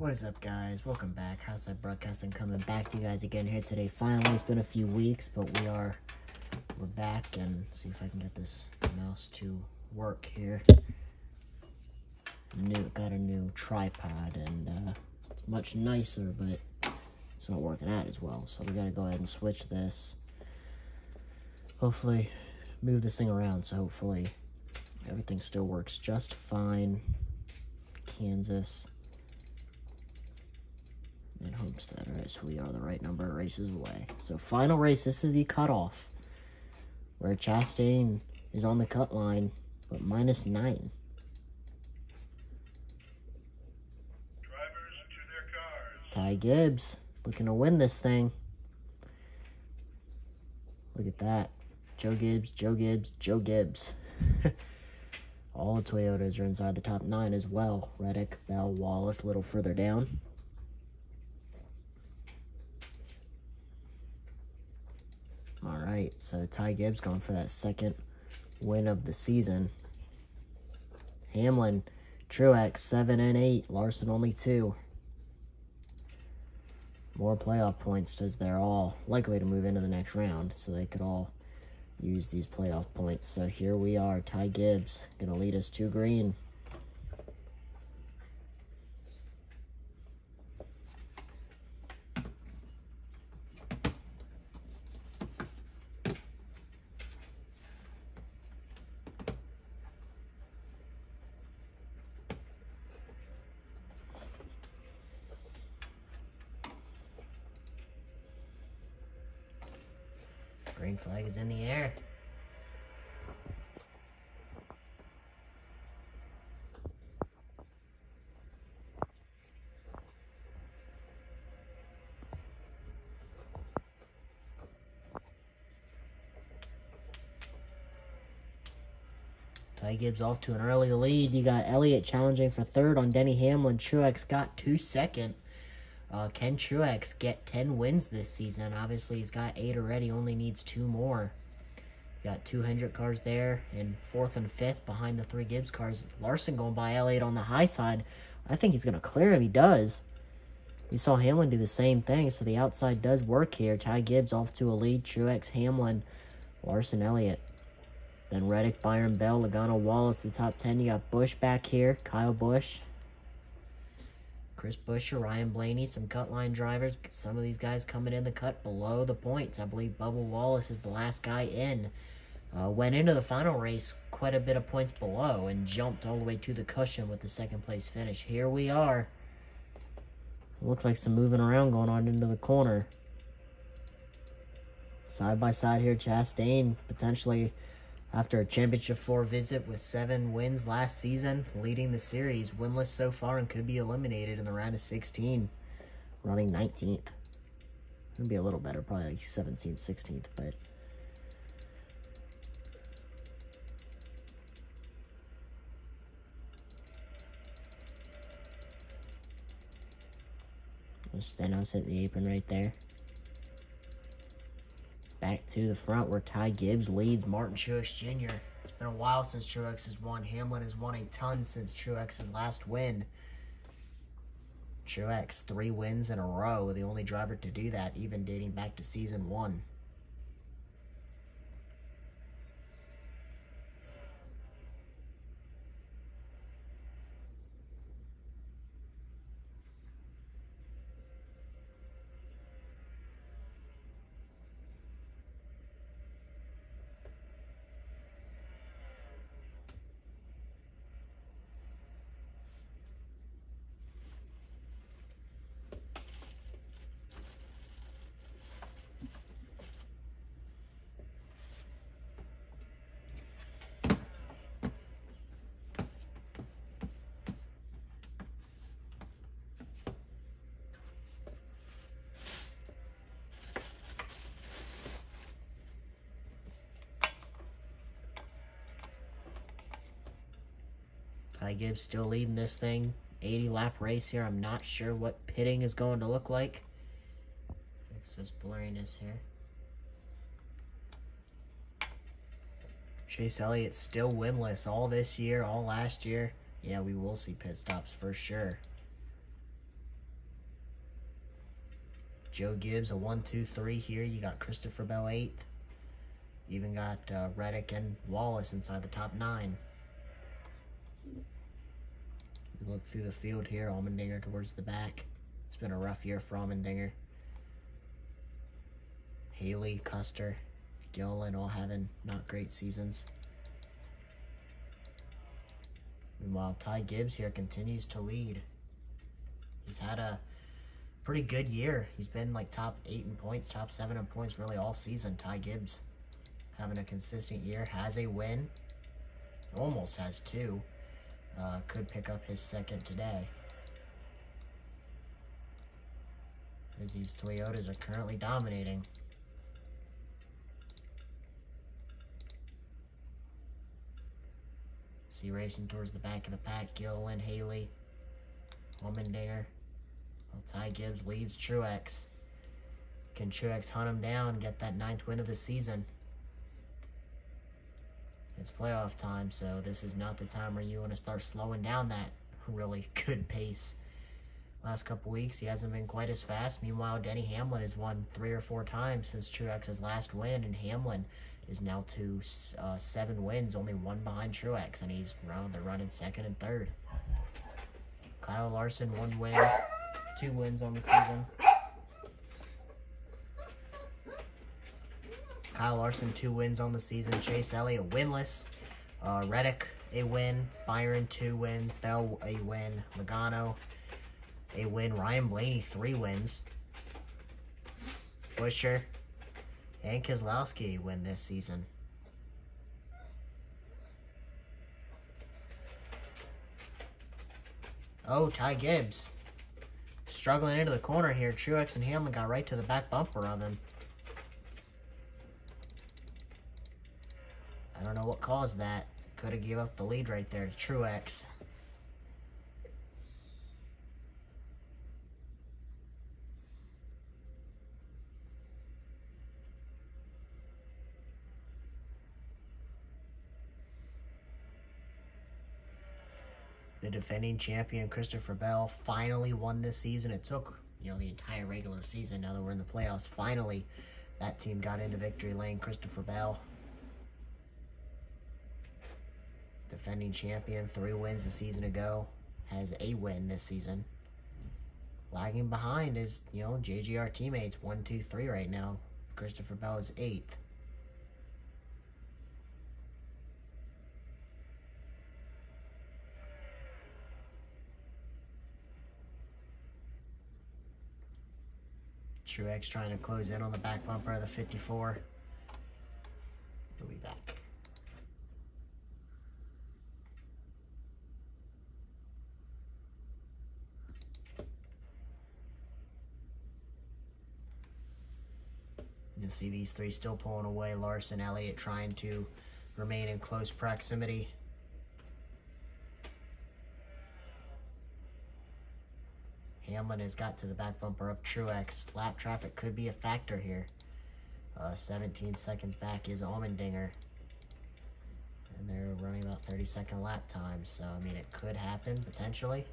What is up, guys? Welcome back. High Side Broadcasting coming back to you guys again here today. Finally, it's been a few weeks, but we are we're back and see if I can get this mouse to work here. New got a new tripod and uh, it's much nicer, but it's not working out as well. So we got to go ahead and switch this. Hopefully, move this thing around. So hopefully, everything still works just fine. Kansas and Homestead. All right, so we are the right number of races away. So final race, this is the cutoff. Where Chastain is on the cut line, but minus nine. Ty Gibbs looking to win this thing. Look at that. Joe Gibbs, Joe Gibbs, Joe Gibbs. All the Toyotas are inside the top nine as well. Reddick, Bell, Wallace a little further down. All right, so Ty Gibbs going for that second win of the season. Hamlin, Truex, 7 and 8. Larson, only 2. More playoff points as they're all likely to move into the next round, so they could all use these playoff points. So here we are, Ty Gibbs, going to lead us to green. Flag is in the air. Ty Gibbs off to an early lead. You got Elliott challenging for third on Denny Hamlin. Truex got two second. Uh, can Truex get 10 wins this season? Obviously, he's got 8 already, only needs 2 more. Got 200 cars there, in 4th and 5th behind the 3 Gibbs cars. Larson going by Elliott on the high side. I think he's going to clear him. He does. We saw Hamlin do the same thing, so the outside does work here. Ty Gibbs off to a lead. Truex, Hamlin, Larson, Elliott. Then Reddick, Byron Bell, Logano, Wallace, the top 10. You got Busch back here. Kyle Busch, Chris Buescher, Ryan Blaney, some cut line drivers. Some of these guys coming in the cut below the points. I believe Bubba Wallace is the last guy in. Uh, went into the final race quite a bit of points below and jumped all the way to the cushion with the second place finish. Here we are. Looks like some moving around going on into the corner. Side by side here, Chastain potentially after a championship four visit with seven wins last season, leading the series, winless so far and could be eliminated in the round of 16, running 19th. It'd be a little better, probably like 17th, 16th, but Stenhouse hit the apron right there. Back to the front where Ty Gibbs leads Martin Truex Jr. It's been a while since Truex has won. Hamlin has won a ton since Truex's last win. Truex, three wins in a row, the only driver to do that, even dating back to season one. Ty Gibbs still leading this thing. 80 lap race here. I'm not sure what pitting is going to look like. Fix this blurriness here. Chase Elliott still winless all this year, all last year. Yeah, we will see pit stops for sure. Joe Gibbs a one, two, three here. You got Christopher Bell eighth. You even got uh, Reddick and Wallace inside the top look through the field here, Allmendinger towards the back. It's been a rough year for Allmendinger. Haley, Custer, Gilliland all having not great seasons. Meanwhile, Ty Gibbs here continues to lead. He's had a pretty good year. He's been like top eight in points, top seven in points really all season. Ty Gibbs having a consistent year, has a win, almost has two. Uh, could pick up his second today. As these Toyotas are currently dominating. See racing towards the back of the pack, Gilliland, Haley, Allmendinger. Well, Ty Gibbs leads Truex. Can Truex hunt him down and get that ninth win of the season? It's playoff time, so this is not the time where you want to start slowing down that really good pace. Last couple weeks, he hasn't been quite as fast. Meanwhile, Denny Hamlin has won three or four times since Truex's last win, and Hamlin is now to uh, seven wins, only one behind Truex, and he's round running second and third. Kyle Larson one win, two wins on the season. Kyle Larson two wins on the season. Chase Elliott winless. Uh, Reddick a win. Byron two wins. Bell a win. Logano a win. Ryan Blaney three wins. Buescher and Keselowski win this season. Oh, Ty Gibbs. Struggling into the corner here. Truex and Hamlin got right to the back bumper of him. I don't know what caused that. Could have gave up the lead right there to Truex. The defending champion, Christopher Bell, finally won this season. It took, you know, the entire regular season. Now that we're in the playoffs, finally, that team got into victory lane. Christopher Bell, defending champion, three wins a season ago, has a win this season. Lagging behind is, you know, JGR teammates, one, two, three right now. Christopher Bell is eighth. Truex trying to close in on the back bumper of the 54. He'll be back. You'll see these three still pulling away. Larson, Elliott trying to remain in close proximity. Hamlin has got to the back bumper of Truex. Lap traffic could be a factor here. Uh, 17 seconds back is Allmendinger. And they're running about 30 second lap time. So, I mean, it could happen potentially.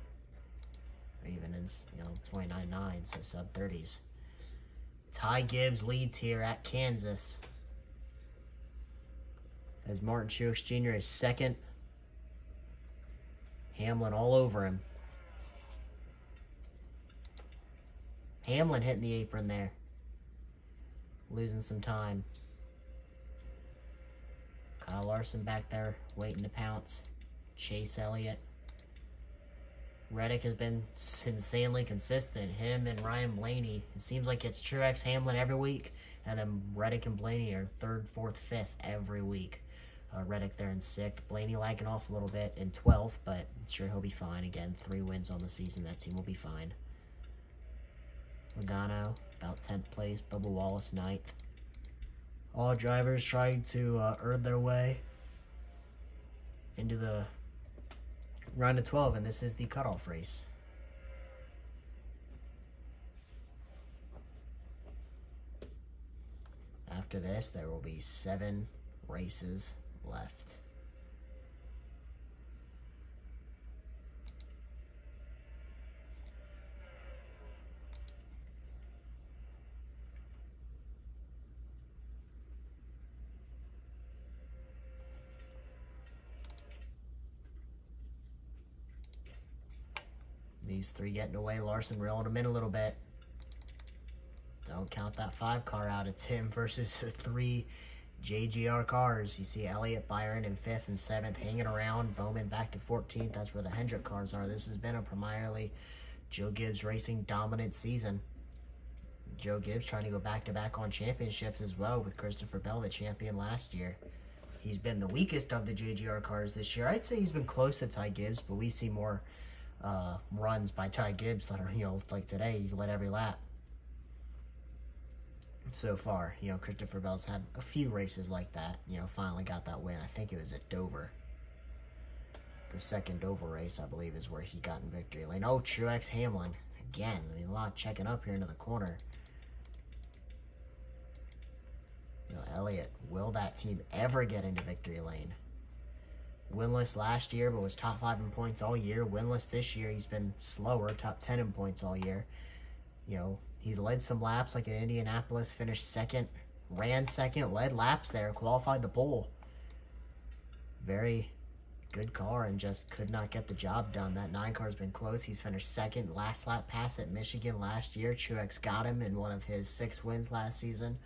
Or even in, you know, 29.9, so sub 30s. Ty Gibbs leads here at Kansas. As Martin Truex Jr. is second. Hamlin all over him. Hamlin hitting the apron there. Losing some time. Kyle Larson back there waiting to pounce. Chase Elliott. Reddick has been insanely consistent. Him and Ryan Blaney. It seems like it's Truex Hamlin every week. And then Reddick and Blaney are third, fourth, fifth every week. Uh, Reddick there in sixth. Blaney lagging off a little bit in 12th, but I'm sure he'll be fine. Again, three wins on the season. That team will be fine. Logano, about 10th place. Bubba Wallace, 9th. All drivers trying to uh, earn their way into the round of 12, and this is the cutoff race. After this, there will be seven races left. These three getting away. Larson reeling them in a little bit. Don't count that five car out. It's him versus three JGR cars. You see Elliott, Byron in fifth and seventh hanging around. Bowman back to 14th. That's where the Hendrick cars are. This has been a primarily Joe Gibbs Racing dominant season. Joe Gibbs trying to go back-to-back -back on championships as well with Christopher Bell, the champion last year. He's been the weakest of the JGR cars this year. I'd say he's been close to Ty Gibbs, but we see more uh, runs by Ty Gibbs that are, you know, like today, he's led every lap so far. You know, Christopher Bell's had a few races like that. You know, finally got that win. I think it was at Dover. The second Dover race, I believe, is where he got in victory lane. Oh, Truex Hamlin. Again, I mean, a lot checking up here into the corner. You know, Elliott, will that team ever get into victory lane? Winless last year, but was top five in points all year. Winless this year, he's been slower, top 10 in points all year. You know, He's led some laps like in Indianapolis, finished second, ran second, led laps there, qualified the pole. Very good car and just could not get the job done. That nine car's been close. He's finished second last lap pass at Michigan last year. Truex got him in one of his six wins last season.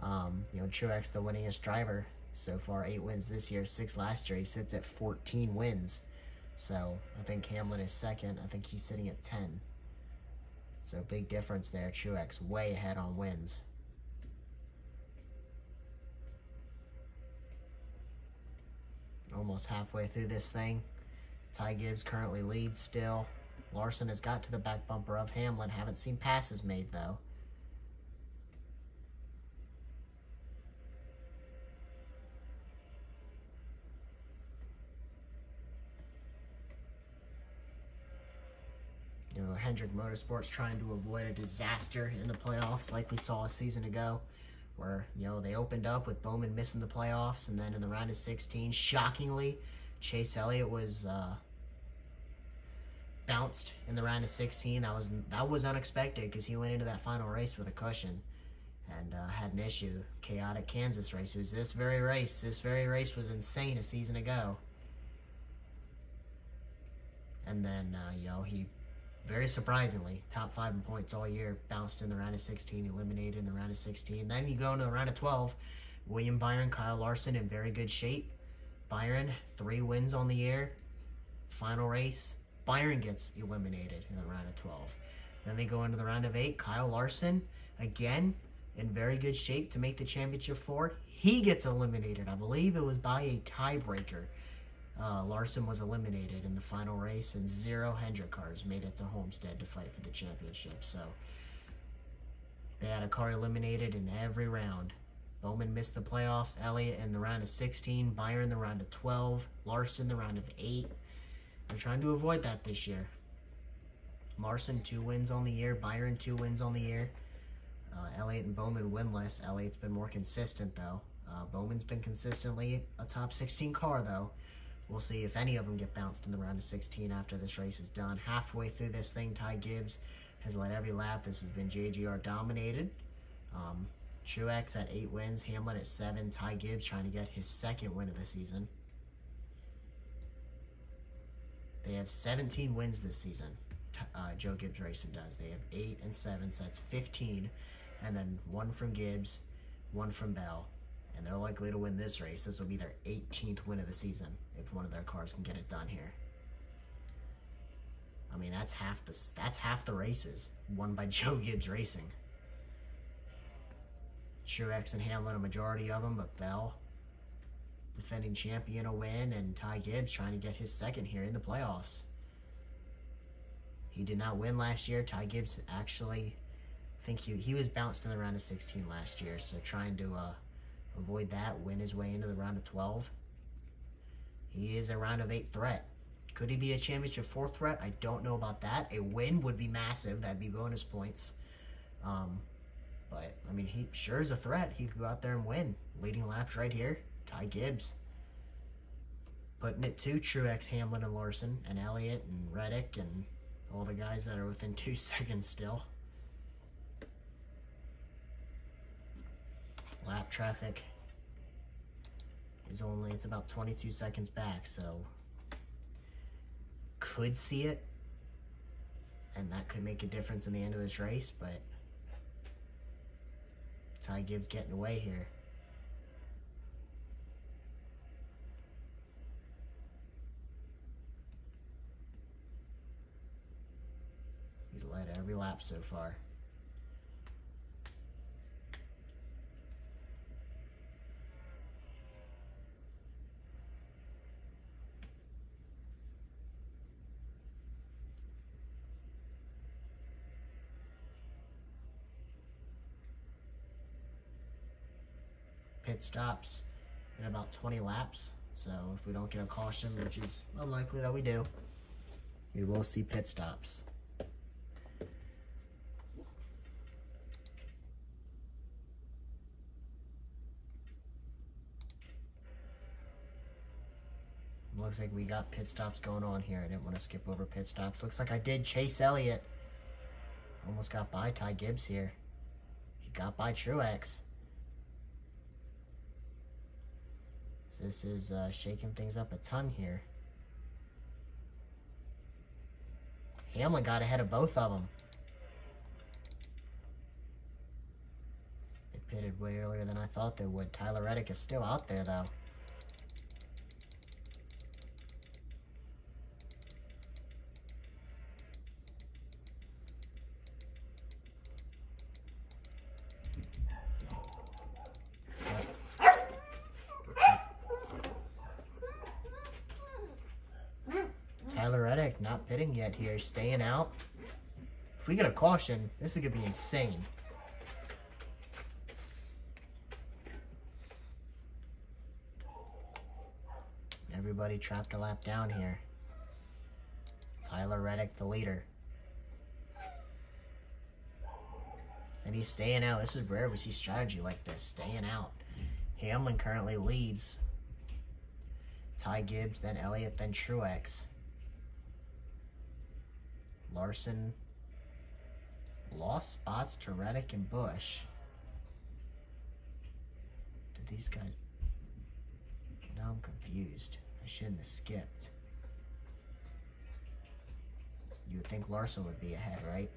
Um, you know, Truex the winningest driver so far, eight wins this year, six last year. He sits at 14 wins. So I think Hamlin is second. I think he's sitting at 10. So big difference there. Truex way ahead on wins. Almost halfway through this thing. Ty Gibbs currently leads still. Larson has got to the back bumper of Hamlin. Haven't seen passes made though. Hendrick Motorsports trying to avoid a disaster in the playoffs like we saw a season ago where, you know, they opened up with Bowman missing the playoffs and then in the round of 16, shockingly, Chase Elliott was uh, bounced in the round of 16. That was that was unexpected because he went into that final race with a cushion and uh, had an issue. Chaotic Kansas race. It was this very race. This very race was insane a season ago. And then, uh, you know, he very surprisingly, top five in points all year, bounced in the round of 16, eliminated in the round of 16. Then you go into the round of 12, William Byron, Kyle Larson in very good shape. Byron, three wins on the year. Final race, Byron gets eliminated in the round of 12. Then they go into the round of eight. Kyle Larson, again, in very good shape to make the championship four. He gets eliminated. I believe it was by a tiebreaker. Uh, Larson was eliminated in the final race, and zero Hendrick cars made it to Homestead to fight for the championship. So they had a car eliminated in every round. Bowman missed the playoffs. Elliott in the round of 16. Byron the round of 12. Larson the round of 8. They're trying to avoid that this year. Larson, two wins on the year. Byron, two wins on the year. Uh, Elliott and Bowman winless. Elliott's been more consistent, though. Uh, Bowman's been consistently a top 16 car, though. We'll see if any of them get bounced in the round of 16 after this race is done. Halfway through this thing, Ty Gibbs has led every lap. This has been JGR dominated. Um, Truex at 8 wins, Hamlin at 7, Ty Gibbs trying to get his second win of the season. They have 17 wins this season, uh, Joe Gibbs Racing does. They have 8 and 7, so that's 15. And then one from Gibbs, one from Bell and they're likely to win this race. This will be their 18th win of the season if one of their cars can get it done here. I mean, that's half the that's half the races won by Joe Gibbs Racing. Truex and Hamlin a majority of them, but Bell, defending champion, a win, and Ty Gibbs trying to get his second here in the playoffs. He did not win last year. Ty Gibbs actually, I think he he was bounced in the round of 16 last year, so trying to uh, avoid that, win his way into the round of 12. He is a round of 8 threat. Could he be a championship 4 threat? I don't know about that. A win would be massive. That'd be bonus points. Um, but, I mean, he sure is a threat. He could go out there and win. Leading laps right here, Ty Gibbs. Putting it to Truex, Hamlin, and Larson, and Elliott, and Reddick, and all the guys that are within two seconds still. Lap traffic is only, it's about 22 seconds back, so could see it And that could make a difference in the end of this race, but Ty Gibbs getting away here. He's led every lap so far. Pit stops in about 20 laps. So if we don't get a caution, which is unlikely that we do, we will see pit stops. Looks like we got pit stops going on here. I didn't want to skip over pit stops. Looks like I did Chase Elliott. Almost got by Ty Gibbs here. He got by Truex. So this is uh, shaking things up a ton here. Hamlin got ahead of both of them. They pitted way earlier than I thought they would. Tyler Reddick is still out there, though. Tyler Reddick here, staying out. If we get a caution, this is going to be insane. Everybody trapped a lap down here. Tyler Reddick, the leader. And he's staying out. This is rare we see strategy like this, staying out. Hamlin currently leads. Ty Gibbs, then Elliott, then Truex. Larson lost spots to Reddick and Busch. Did these guys... Now I'm confused. I shouldn't have skipped. You would think Larson would be ahead, right?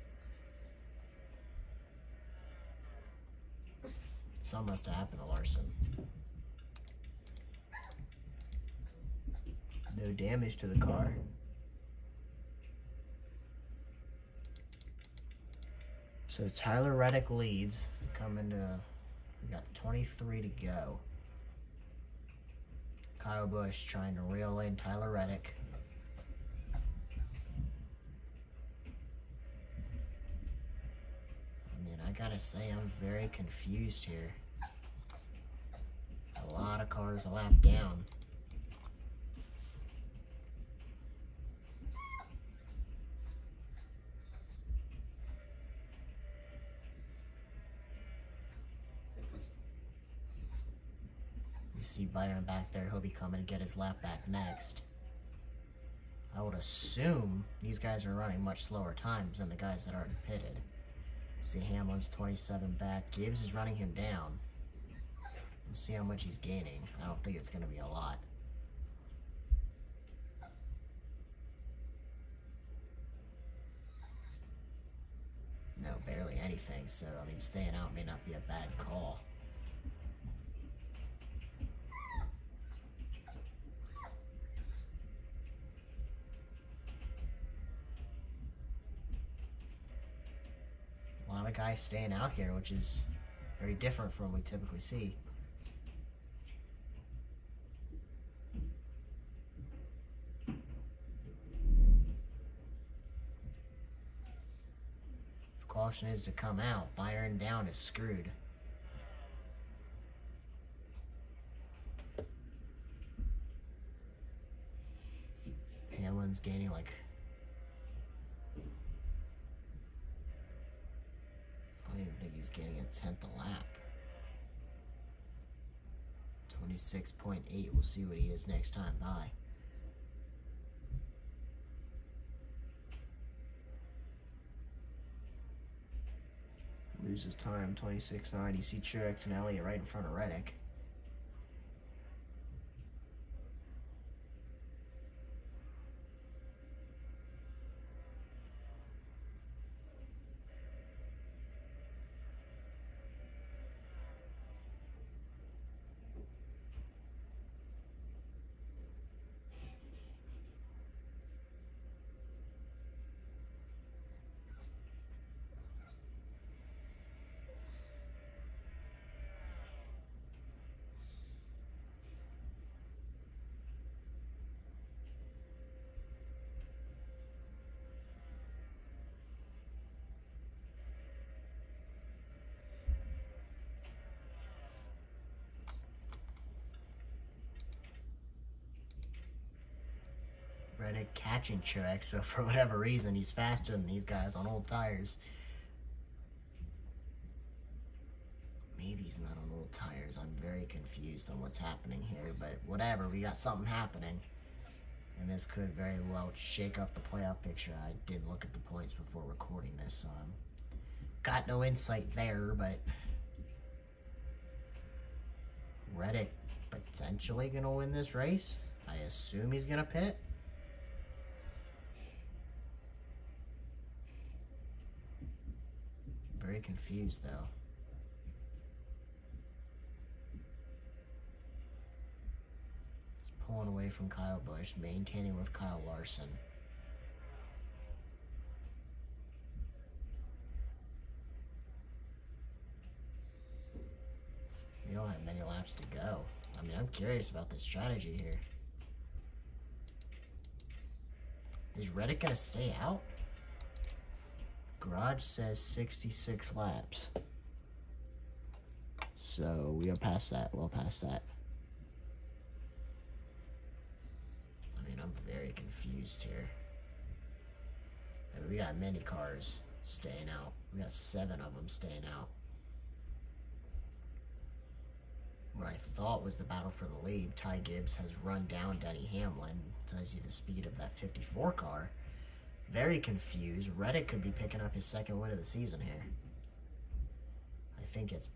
Something must have happened to Larson. No damage to the car. So Tyler Reddick leads. Coming to, we got 23 to go. Kyle Busch trying to reel in Tyler Reddick. I mean, I gotta say, I'm very confused here. A lot of cars a lap down. see Byron back there. He'll be coming to get his lap back next. I would assume these guys are running much slower times than the guys that already pitted. See Hamlin's 27 back. Gibbs is running him down. See how much he's gaining. I don't think it's going to be a lot. No, barely anything. So, I mean, staying out may not be a bad call. Guys staying out here, which is very different from what we typically see. If caution is to come out, Byron down is screwed. Hamlin's gaining like don't even think he's getting a tenth a lap. 26.8. We'll see what he is next time by. Loses time, 26.9. You see Truex and Elliott right in front of Reddick. Reddick catching Truex, so for whatever reason, he's faster than these guys on old tires. Maybe he's not on old tires. I'm very confused on what's happening here, but whatever, we got something happening. And this could very well shake up the playoff picture. I didn't look at the points before recording this, so I'm got no insight there, but Reddick potentially going to win this race. I assume he's going to pit. Confused, though. He's pulling away from Kyle Busch, maintaining with Kyle Larson. We don't have many laps to go. I mean, I'm curious about this strategy here. Is Reddick going to stay out? Garage says 66 laps. So we are past that, well past that. I mean, I'm very confused here. I mean, we got many cars staying out. We got seven of them staying out. what I thought was the battle for the lead. Ty Gibbs has run down Denny Hamlin. Tells you the speed of that 54 car. Very confused. Reddick could be picking up his second win of the season here. I think it's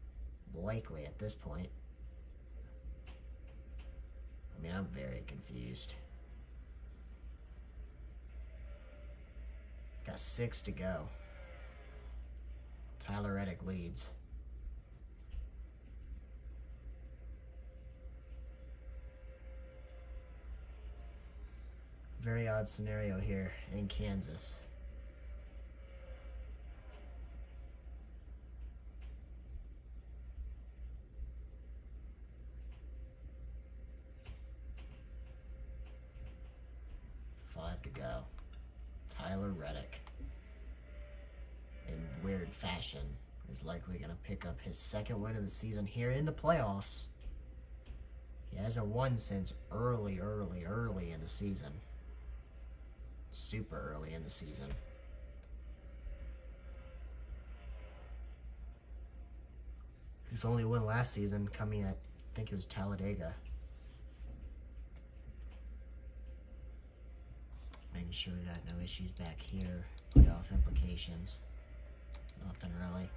likely at this point. I mean, I'm very confused. Got six to go. Tyler Reddick leads. Very odd scenario here in Kansas. Five to go. Tyler Reddick, in weird fashion, is likely going to pick up his second win of the season here in the playoffs. He hasn't won since early, early, early in the season super early in the season. His only win last season coming at, I think it was Talladega. Making sure we got no issues back here. Playoff implications. Nothing really.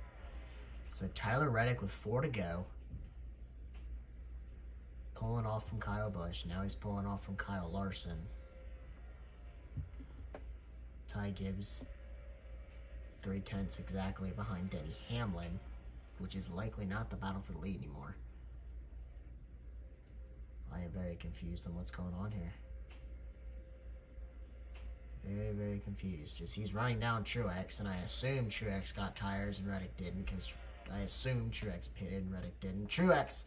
So Tyler Reddick with four to go. Pulling off from Kyle Busch. Now he's pulling off from Kyle Larson. Ty Gibbs, three tenths exactly behind Denny Hamlin, which is likely not the battle for the lead anymore. I am very confused on what's going on here. Very, very confused. Just he's running down Truex, and I assume Truex got tires and Reddick didn't, because I assume Truex pitted and Reddick didn't. Truex,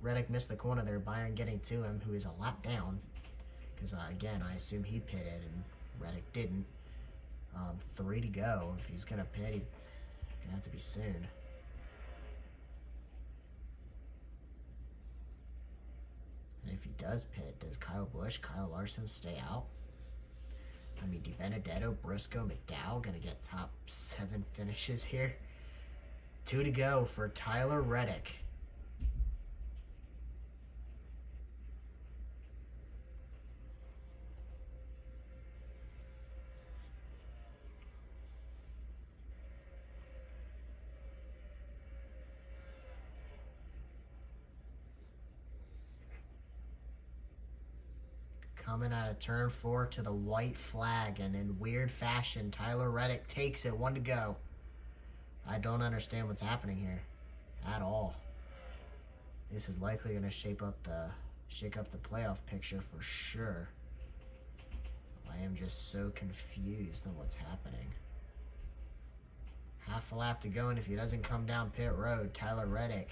Reddick missed the corner there, Byron getting to him, who is a lap down, because uh, again, I assume he pitted and Reddick didn't. Um, three to go. If he's going to pit, he's going to have to be soon. And if he does pit, does Kyle Busch, Kyle Larson stay out? I mean, DiBenedetto, Briscoe, McDowell going to get top seven finishes here. Two to go for Tyler Reddick. Coming out of turn four to the white flag, and in weird fashion, Tyler Reddick takes it, one to go. I don't understand what's happening here at all. This is likely going to shape up the shake up the playoff picture for sure. I am just so confused on what's happening. Half a lap to go, and if he doesn't come down pit road, Tyler Reddick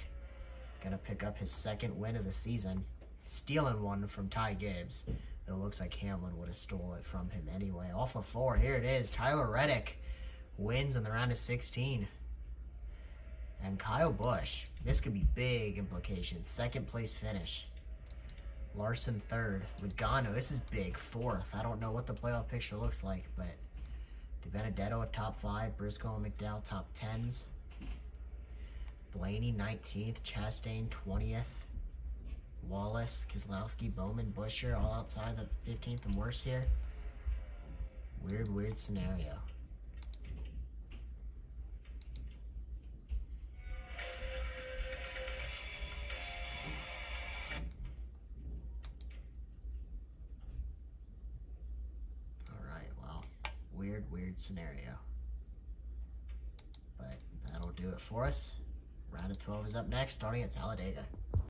gonna pick up his second win of the season, stealing one from Ty Gibbs. It looks like Hamlin would have stole it from him anyway. Off of four, here it is. Tyler Reddick wins in the round of 16. And Kyle Busch, this could be big implications. Second place finish. Larson third. Logano, this is big. Fourth. I don't know what the playoff picture looks like, but DiBenedetto at top five. Briscoe and McDowell top tens. Blaney 19th. Chastain 20th. Wallace, Keselowski, Bowman, Buescher, all outside the 15th and worse here. Weird, weird scenario. Weird, weird scenario. But that'll do it for us. Round of 12 is up next, starting at Talladega.